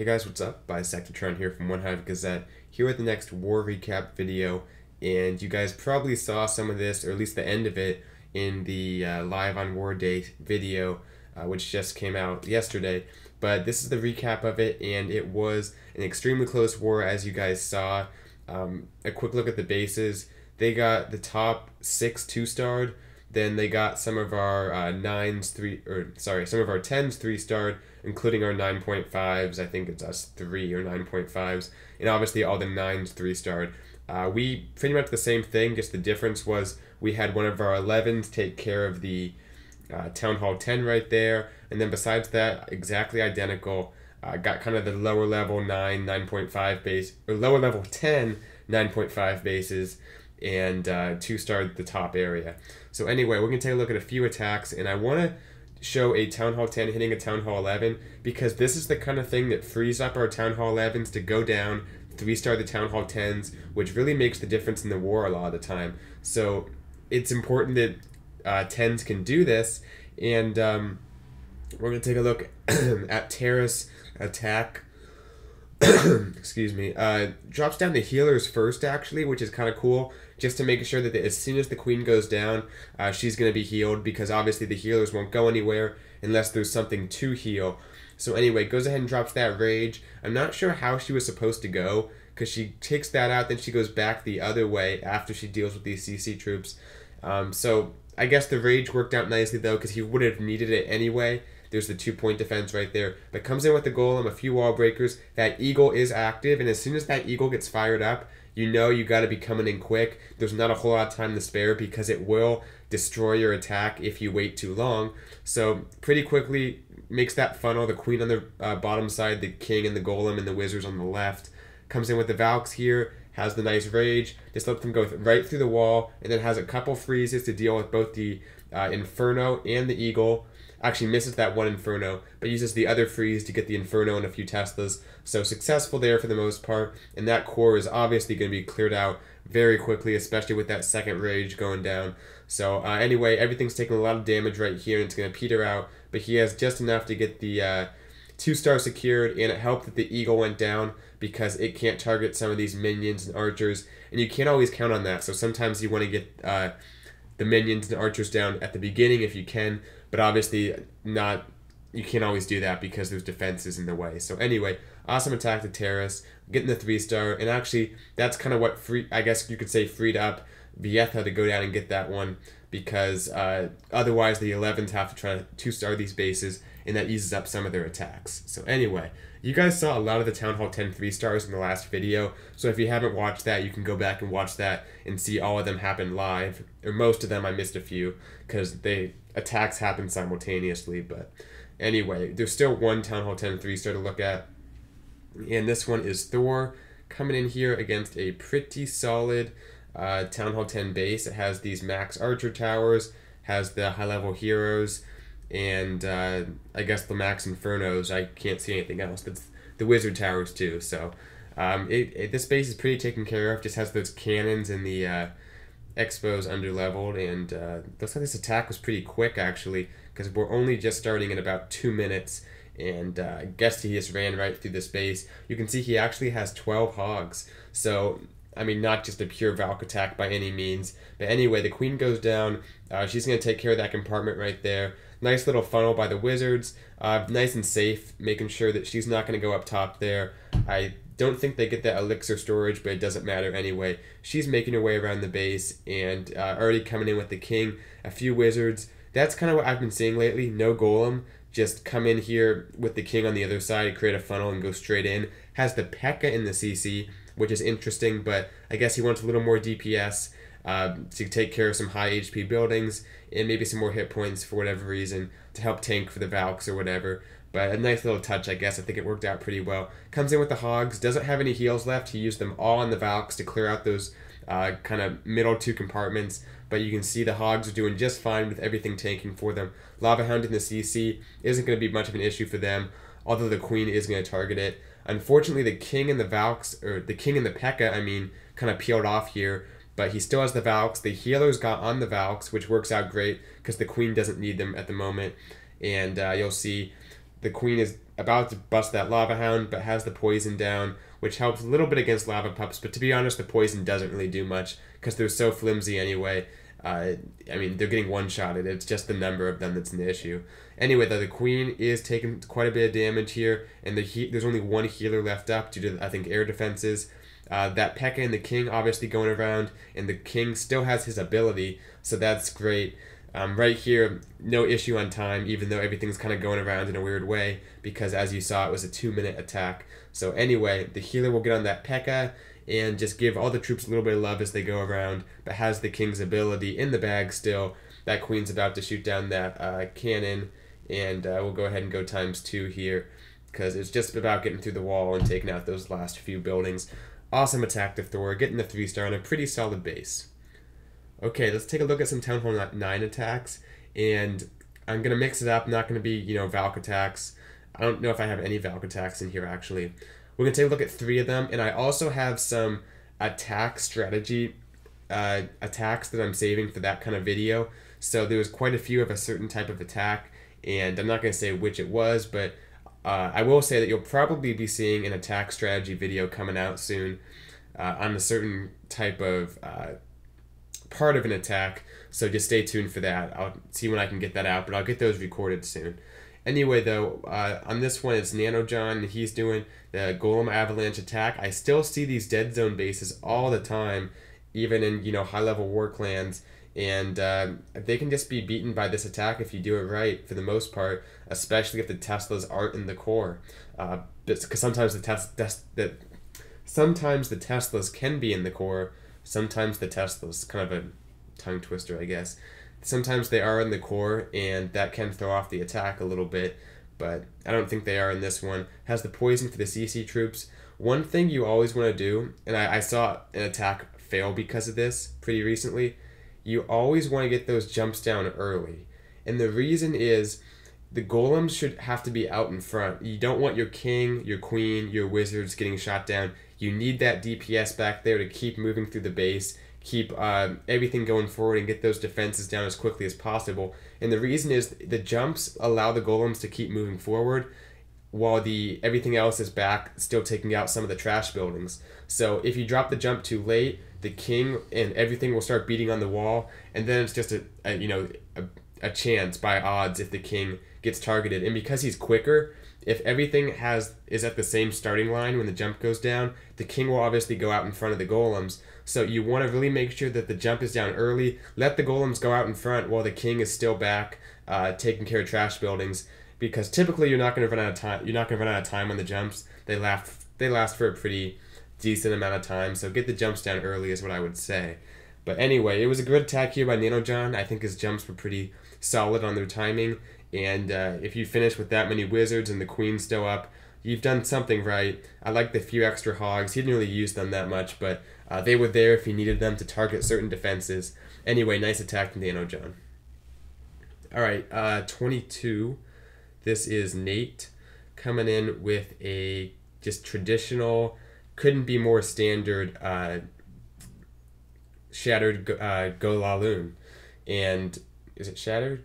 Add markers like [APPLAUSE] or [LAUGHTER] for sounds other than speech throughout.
Hey guys, what's up? Bisectatron here from OneHive Gazette, here with the next war recap video, and you guys probably saw some of this, or at least the end of it, in the uh, Live on War Day video, uh, which just came out yesterday. But this is the recap of it, and it was an extremely close war, as you guys saw. Um, a quick look at the bases. They got the top six two-starred, then they got some of our uh, nines three or sorry some of our tens three starred, including our nine point fives. I think it's us three or nine point fives, and obviously all the nines three starred. Uh, we pretty much the same thing. Just the difference was we had one of our elevens take care of the uh, town hall ten right there, and then besides that, exactly identical. Uh, got kind of the lower level 9, 9.5 base, or lower level 10, 9.5 bases, and uh, two star the top area. So anyway, we're going to take a look at a few attacks, and I want to show a Town Hall 10 hitting a Town Hall 11 because this is the kind of thing that frees up our Town Hall 11s to go down, three star the Town Hall 10s, which really makes the difference in the war a lot of the time. So it's important that uh, 10s can do this, and um, we're going to take a look [CLEARS THROAT] at Terrace attack. [COUGHS] Excuse me. Uh, drops down the healers first, actually, which is kind of cool, just to make sure that the, as soon as the queen goes down, uh, she's going to be healed, because obviously the healers won't go anywhere unless there's something to heal. So anyway, goes ahead and drops that rage. I'm not sure how she was supposed to go, because she takes that out, then she goes back the other way after she deals with these CC troops. Um, so I guess the rage worked out nicely, though, because he would have needed it anyway. There's the two point defense right there. But comes in with the golem, a few wall breakers. That eagle is active, and as soon as that eagle gets fired up, you know you got to be coming in quick. There's not a whole lot of time to spare because it will destroy your attack if you wait too long. So pretty quickly makes that funnel. The queen on the uh, bottom side, the king and the golem and the wizards on the left. Comes in with the Valks here, has the nice rage. Just let them go right through the wall, and then has a couple freezes to deal with both the uh, Inferno and the Eagle actually misses that one Inferno, but uses the other freeze to get the Inferno and a few Teslas. So successful there for the most part, and that core is obviously going to be cleared out very quickly, especially with that second Rage going down. So uh, anyway, everything's taking a lot of damage right here, and it's going to peter out, but he has just enough to get the uh, two star secured, and it helped that the Eagle went down because it can't target some of these minions and archers, and you can't always count on that. So sometimes you want to get uh, the minions and archers down at the beginning if you can, but obviously not. You can't always do that because there's defenses in the way. So anyway, awesome attack to Terrace, getting the three star, and actually that's kind of what free. I guess you could say freed up Vietha to go down and get that one because uh, otherwise the 11s have to try to two star these bases and that eases up some of their attacks. So anyway, you guys saw a lot of the Town Hall 10 3 stars in the last video, so if you haven't watched that, you can go back and watch that and see all of them happen live. Or most of them, I missed a few, because they attacks happen simultaneously, but anyway, there's still one Town Hall 10 3 star to look at. And this one is Thor coming in here against a pretty solid uh, Town Hall 10 base. It has these max archer towers, has the high level heroes, and uh, I guess the Max Infernos. I can't see anything else. That's the Wizard Towers too. So um, it, it, this base is pretty taken care of. Just has those cannons and the uh, X-Bows under leveled, and uh, looks like this attack was pretty quick actually because we're only just starting in about two minutes. And uh, I guess he just ran right through the space. You can see he actually has 12 hogs. So I mean, not just a pure Valk attack by any means. But anyway, the queen goes down. Uh, she's going to take care of that compartment right there. Nice little funnel by the wizards. Uh, nice and safe, making sure that she's not going to go up top there. I don't think they get that elixir storage, but it doesn't matter anyway. She's making her way around the base and uh, already coming in with the king. A few wizards. That's kind of what I've been seeing lately. No golem. Just come in here with the king on the other side, create a funnel, and go straight in. Has the P.E.K.K.A. in the CC which is interesting, but I guess he wants a little more DPS uh, to take care of some high HP buildings and maybe some more hit points for whatever reason to help tank for the Valks or whatever. But a nice little touch, I guess. I think it worked out pretty well. Comes in with the Hogs, doesn't have any heals left. He used them all on the Valks to clear out those uh, kind of middle two compartments. But you can see the Hogs are doing just fine with everything tanking for them. Lava Hound in the CC isn't going to be much of an issue for them, although the Queen is going to target it. Unfortunately, the king and the Valks, or the king and the P.E.K.K.A., I mean, kind of peeled off here, but he still has the Valks. The healers got on the Valks, which works out great because the queen doesn't need them at the moment. And uh, you'll see the queen is about to bust that lava hound, but has the poison down, which helps a little bit against lava pups. But to be honest, the poison doesn't really do much because they're so flimsy anyway. Uh, I mean, they're getting one shotted. It's just the number of them that's an issue. Anyway, though, the queen is taking quite a bit of damage here, and the he- there's only one healer left up due to I think air defenses. Uh, that P.E.K.K.A and the king obviously going around, and the king still has his ability, so that's great. Um, right here, no issue on time, even though everything's kind of going around in a weird way, because as you saw, it was a two minute attack. So, anyway, the healer will get on that P.E.K.K.A and just give all the troops a little bit of love as they go around, but has the king's ability in the bag still. That queen's about to shoot down that uh, cannon, and uh, we'll go ahead and go times two here, because it's just about getting through the wall and taking out those last few buildings. Awesome attack to Thor, getting the three star on a pretty solid base. Okay, let's take a look at some Town Hall 9 attacks, and I'm going to mix it up, not going to be, you know, Valk attacks. I don't know if I have any Valk attacks in here, actually. We're going to take a look at three of them, and I also have some attack strategy uh, attacks that I'm saving for that kind of video. So there was quite a few of a certain type of attack, and I'm not going to say which it was, but uh, I will say that you'll probably be seeing an attack strategy video coming out soon uh, on a certain type of uh, part of an attack. So just stay tuned for that. I'll see when I can get that out, but I'll get those recorded soon. Anyway, though, uh, on this one, it's Nano John, he's doing the Golem Avalanche attack. I still see these dead zone bases all the time, even in you know high level war clans, and uh, they can just be beaten by this attack if you do it right for the most part, especially if the Teslas aren't in the core, because uh, sometimes the test that sometimes the Teslas can be in the core, sometimes the Teslas kind of a tongue twister, I guess sometimes they are in the core, and that can throw off the attack a little bit. But I don't think they are in this one. Has the poison for the CC troops. One thing you always want to do, and I, I saw an attack fail because of this pretty recently. You always want to get those jumps down early, and the reason is the golems should have to be out in front. You don't want your king, your queen, your wizards getting shot down. You need that DPS back there to keep moving through the base keep uh, everything going forward and get those defenses down as quickly as possible. And the reason is the jumps allow the golems to keep moving forward while the everything else is back still taking out some of the trash buildings. So if you drop the jump too late, the king and everything will start beating on the wall and then it's just a, a you know a, a chance by odds if the king gets targeted. And because he's quicker, if everything has is at the same starting line when the jump goes down, the king will obviously go out in front of the golems. So you want to really make sure that the jump is down early. Let the golems go out in front while the king is still back, uh, taking care of trash buildings. Because typically you're not going to run out of time. You're not going to run out of time on the jumps. They last they last for a pretty decent amount of time. So get the jumps down early is what I would say. But anyway, it was a good attack here by Nano John. I think his jumps were pretty solid on their timing. And uh, if you finish with that many wizards and the queen still up, you've done something right. I like the few extra hogs. He didn't really use them that much, but uh, they were there if he needed them to target certain defenses. Anyway, nice attack from Nano John. All right, uh, 22. This is Nate coming in with a just traditional, couldn't be more standard uh, shattered uh, Golaloon. And is it shattered?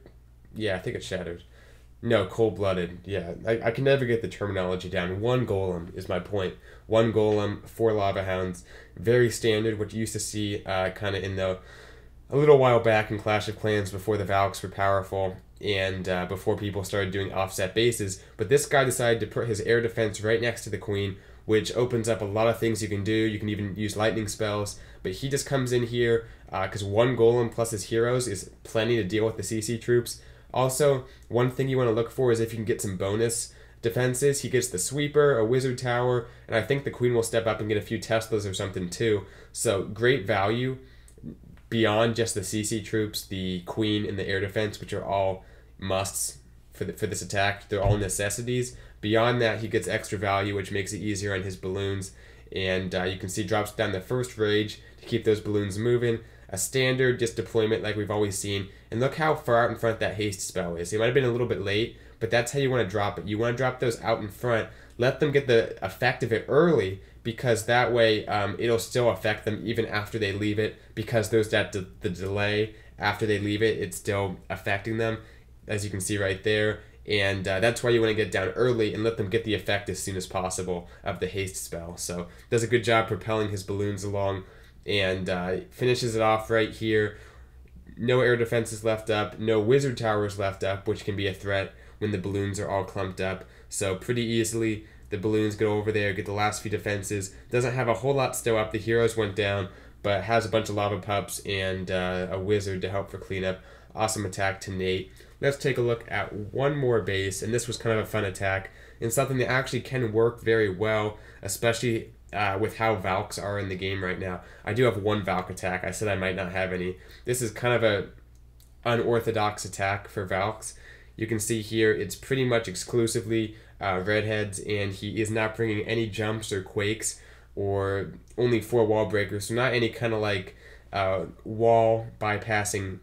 Yeah, I think it's shattered. No, cold blooded. Yeah, I, I can never get the terminology down. One golem is my point. One golem, four lava hounds. Very standard, what you used to see uh, kind of in the a little while back in Clash of Clans before the Valks were powerful and uh, before people started doing offset bases. But this guy decided to put his air defense right next to the queen, which opens up a lot of things you can do. You can even use lightning spells. But he just comes in here because uh, one golem plus his heroes is plenty to deal with the CC troops. Also, one thing you want to look for is if you can get some bonus defenses. He gets the sweeper, a wizard tower, and I think the queen will step up and get a few Teslas or something too. So great value beyond just the CC troops, the queen and the air defense, which are all musts for the, for this attack. They're all necessities. Beyond that, he gets extra value, which makes it easier on his balloons. And uh, you can see drops down the first rage to keep those balloons moving a standard just deployment like we've always seen. And look how far out in front that haste spell is. It might have been a little bit late, but that's how you want to drop it. You want to drop those out in front. Let them get the effect of it early because that way um, it'll still affect them even after they leave it because there's that de- the delay after they leave it. It's still affecting them, as you can see right there. And uh, that's why you want to get down early and let them get the effect as soon as possible of the haste spell. So does a good job propelling his balloons along, and uh, finishes it off right here. No air defenses left up, no wizard towers left up, which can be a threat when the balloons are all clumped up. So pretty easily the balloons go over there, get the last few defenses. Doesn't have a whole lot still up. The heroes went down, but has a bunch of lava pups and uh, a wizard to help for cleanup. Awesome attack to Nate. Let's take a look at one more base, and this was kind of a fun attack and something that actually can work very well, especially uh, with how Valks are in the game right now. I do have one Valk attack. I said I might not have any. This is kind of a unorthodox attack for Valks. You can see here it's pretty much exclusively uh, redheads, and he is not bringing any jumps or quakes or only four wall breakers, so not any kind of like uh, wall bypassing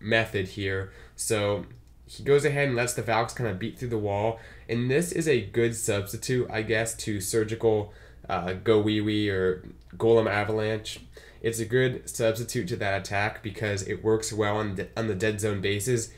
method here. So he goes ahead and lets the Valks kind of beat through the wall, and this is a good substitute, I guess, to surgical uh, GoWiWi or Golem Avalanche. It's a good substitute to that attack because it works well on, the, on the dead zone bases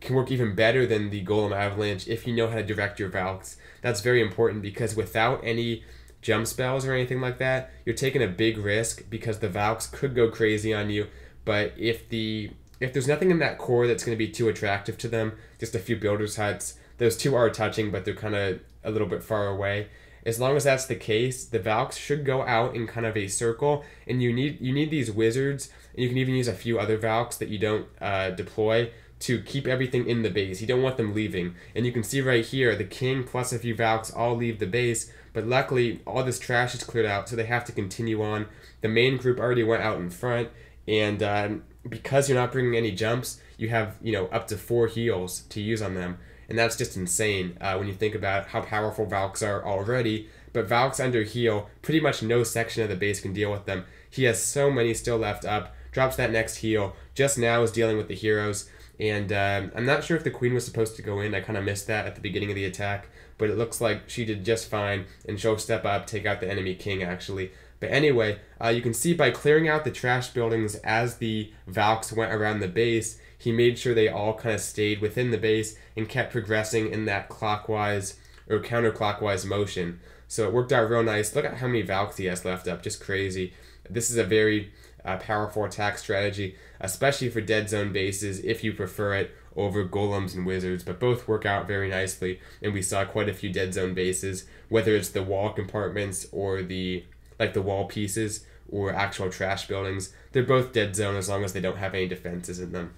can work even better than the Golem Avalanche if you know how to direct your Valks. That's very important because without any jump spells or anything like that, you're taking a big risk because the Valks could go crazy on you. But if the if there's nothing in that core that's going to be too attractive to them, just a few builders huts, those two are touching, but they're kind of a little bit far away. As long as that's the case, the Valks should go out in kind of a circle, and you need you need these wizards, and you can even use a few other Valks that you don't uh, deploy to keep everything in the base. You don't want them leaving. And you can see right here, the king plus a few Valks all leave the base, but luckily all this trash is cleared out, so they have to continue on. The main group already went out in front, and um, because you're not bringing any jumps, you have you know up to four heals to use on them, and that's just insane uh, when you think about how powerful Valks are already. But Valks under heal, pretty much no section of the base can deal with them. He has so many still left up. Drops that next heal. Just now is dealing with the heroes. And um, I'm not sure if the queen was supposed to go in. I kind of missed that at the beginning of the attack, but it looks like she did just fine, and she'll step up, take out the enemy king actually. But anyway, uh, you can see by clearing out the trash buildings as the Valks went around the base, he made sure they all kind of stayed within the base and kept progressing in that clockwise or counterclockwise motion. So it worked out real nice. Look at how many Valks he has left up, just crazy. This is a very uh, powerful attack strategy, especially for dead zone bases if you prefer it over golems and wizards, but both work out very nicely. And we saw quite a few dead zone bases, whether it's the wall compartments or the like the wall pieces or actual trash buildings. They're both dead zone as long as they don't have any defenses in them.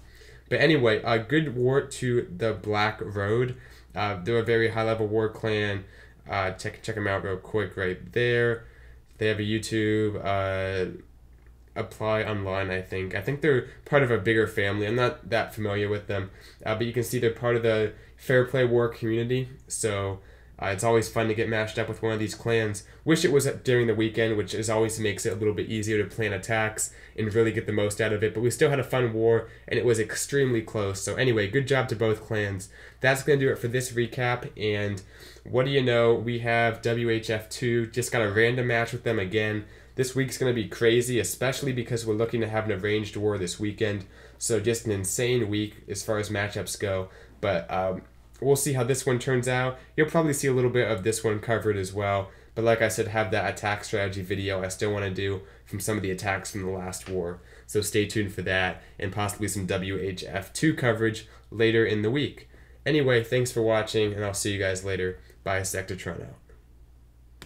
But anyway, a good war to the Black Road. Uh, they're a very high level war clan. Uh, check check them out real quick right there. They have a YouTube. Uh, apply online i think. I think they're part of a bigger family. I'm not that familiar with them. Uh, but you can see they're part of the fair play war community. So uh, it's always fun to get matched up with one of these clans. Wish it was during the weekend which is always makes it a little bit easier to plan attacks and really get the most out of it. But we still had a fun war and it was extremely close. So anyway good job to both clans. That's going to do it for this recap and what do you know? We have whf2 just got a random match with them again this week's going to be crazy, especially because we're looking to have an arranged war this weekend. So just an insane week as far as matchups go. But um, we'll see how this one turns out. You'll probably see a little bit of this one covered as well. But like I said, have that attack strategy video I still want to do from some of the attacks from the last war. So stay tuned for that and possibly some WHF2 coverage later in the week. Anyway, thanks for watching, and I'll see you guys later. Bisectatron.